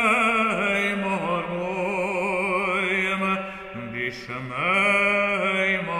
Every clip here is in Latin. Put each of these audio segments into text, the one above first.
Shemaim or Moim, Bishemaim or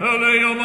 Eleum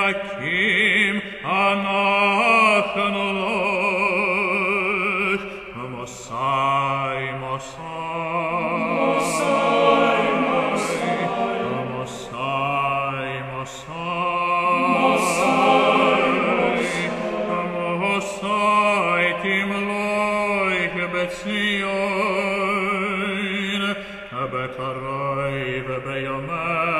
Elohim Anachnoloch Mosai, Mosai Mosai, Mosai Mosai, Mosai Mosai Timloich Betzion Bekarai Beyomai